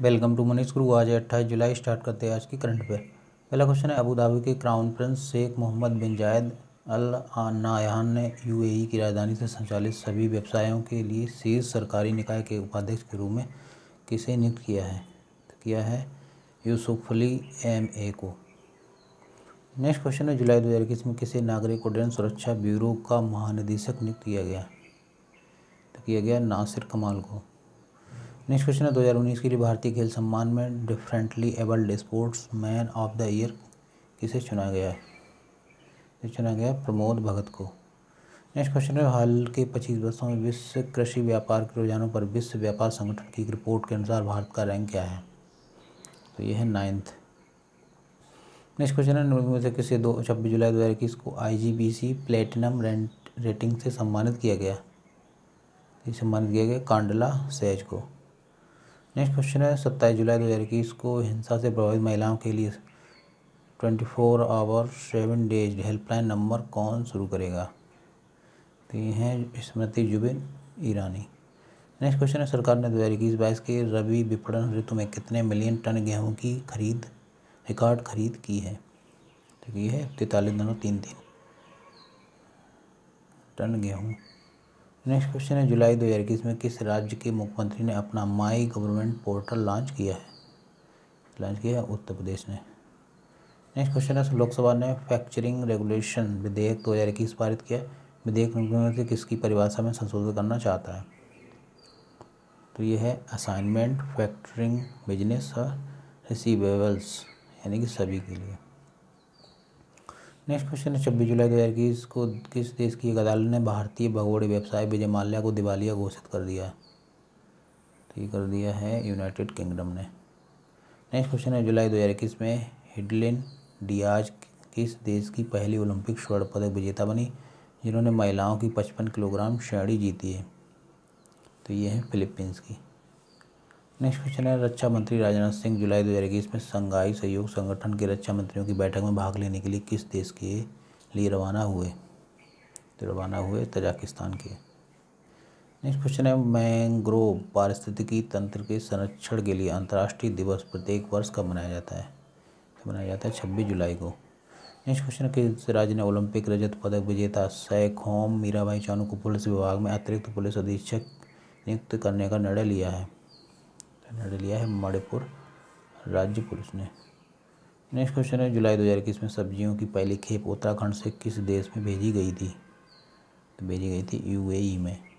Welcome to Manish गुरु। आज अट्ठाईस जुलाई, start करते हैं आज की करंट अफेयर। पहला क्वेश्चन है, अबू धाबी के crown prince Sheikh Mohammed bin Zayed Al Nahyan ने यूएई की राजधानी से संचालित सभी व्यवसायों के लिए शीर्ष सरकारी निकाय के उपाध्यक्ष के रूप में किसे नियुक्त किया है? तो किया है यूसुफली एम ए को। नेक्स्ट क्वेश्चन है, जुलाई दो हज़ार इक्कीस में किसे नागरिक उड्डयन सुरक्षा ब्यूरो का महानिदेशक नियुक्त किया गया? तो किया गया नासिर कमाल को। नेक्स्ट क्वेश्चन है 2019 के लिए भारतीय खेल सम्मान में differently abled sportsman of the year किसे चुना गया है? चुना गया प्रमोद भगत को। नेक्स्ट क्वेश्चन है, हाल के 25 वर्षों में विश्व कृषि व्यापार के रुझानों पर विश्व व्यापार संगठन की रिपोर्ट के अनुसार भारत का रैंक क्या है? तो यह है नाइन्थ नेक्स्ट क्वेश्चन है में से किसे दो, छब्बीस जुलाई दो हज़ार इक्कीस को I G B C platinum rating से सम्मानित किया गया? सम्मानित किया गया? कांडला सैज को। नेक्स्ट क्वेश्चन है, सत्ताईस जुलाई दो हज़ार इक्कीस को हिंसा से प्रभावित महिलाओं के लिए twenty four hour seven days helpline number कौन शुरू करेगा? तो ये हैं स्मृति जुबिन, ईरानी। नेक्स्ट क्वेश्चन है, सरकार ने दो हज़ार इक्कीस बाईस के रबी विपणन ऋतु में कितने मिलियन टन गेहूँ की खरीद रिकॉर्ड खरीद की है? तो ये है, तैतालीस दिनों तीन तीन टन गेहूँ। नेक्स्ट क्वेश्चन है, जुलाई दो हज़ार इक्कीस में किस राज्य के मुख्यमंत्री ने अपना माई गवर्नमेंट पोर्टल लॉन्च किया है? लॉन्च किया है उत्तर प्रदेश ने। नेक्स्ट क्वेश्चन है, लोकसभा ने फैक्चरिंग रेगुलेशन विधेयक दो हज़ार इक्कीस पारित किया विधेयक से किसकी परिभाषा में संशोधन करना चाहता है? तो ये है असाइनमेंट फैक्टरिंग बिज़नेस और रिसीवेबल्स यानी कि सभी के लिए। नेक्स्ट क्वेश्चन है, छब्बीस जुलाई दो हज़ार इक्कीस को किस देश की एक अदालत ने भारतीय भगोड़े व्यवसाय विजय माल्या को दिवालिया घोषित कर दिया तो ये कर दिया है यूनाइटेड किंगडम ने। नेक्स्ट क्वेश्चन है, जुलाई दो हज़ार इक्कीस में हिडलिन डियाज किस देश की पहली ओलंपिक स्वर्ण पदक विजेता बनी, जिन्होंने महिलाओं की पचपन किलोग्राम श्रेणी जीती है? तो ये है फिलीपींस की। नेक्स्ट क्वेश्चन है रक्षा मंत्री राजनाथ सिंह, जुलाई दो हज़ार इक्कीस में संघाई सहयोग संगठन के रक्षा मंत्रियों की बैठक में भाग लेने के लिए किस देश के लिए रवाना हुए? तो रवाना हुए तजाकिस्तान के। नेक्स्ट क्वेश्चन है मैंग्रोव पारिस्थितिकी तंत्र के संरक्षण के लिए अंतर्राष्ट्रीय दिवस प्रत्येक वर्ष कब मनाया जाता है। तो मनाया जाता है छब्बीस जुलाई को। नेक्स्ट क्वेश्चन है किस राज्य ने ओलंपिक रजत पदक विजेता सैखोम मीराबाई चानू को पुलिस विभाग में अतिरिक्त पुलिस अधीक्षक नियुक्त करने का निर्णय लिया है। निर्णय लिया है मणिपुर राज्य पुलिस ने। नेक्स्ट क्वेश्चन है, जुलाई दो हज़ार इक्कीस में सब्जियों की पहली खेप उत्तराखंड से किस देश में भेजी गई थी? तो भेजी गई थी यूएई में।